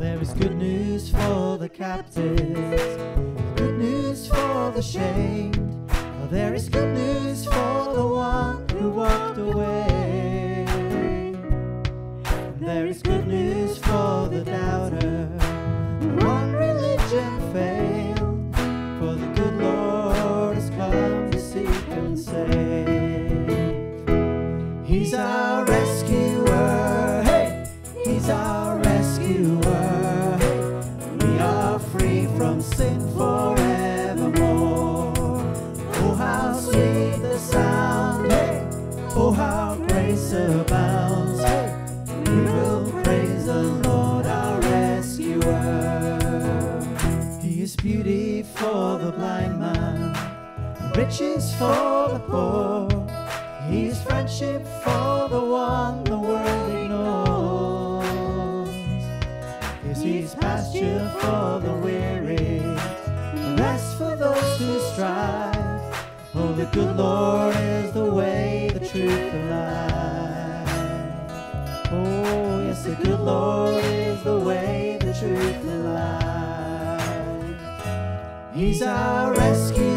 There is good news for the captives, good news for the shamed. There is good news for the one who walked away. There is good news for the doubter. One religion failed, for the good Lord has come to seek and save. He's our rescuer, hey, He's our rescuer. Beauty for the blind man, riches for the poor. Good Lord is the way, the truth, the life. Oh, yes, the good Lord is the way, the truth, the life. He's our rescuer.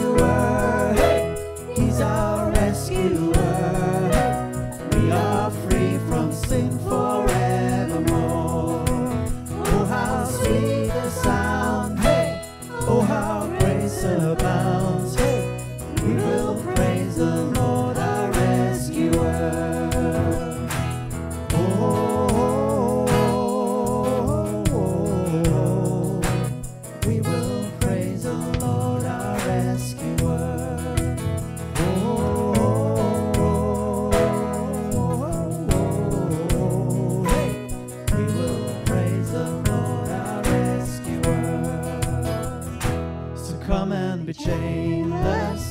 Be chainless,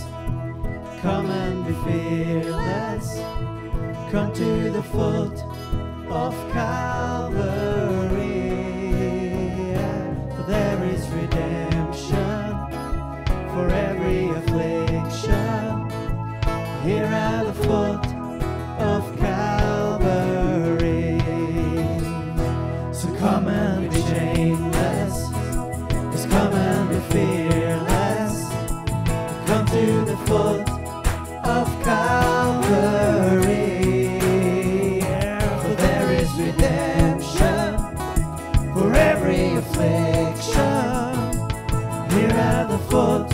come and be fearless. Come to the foot of Calvary. For there is redemption for every affliction. At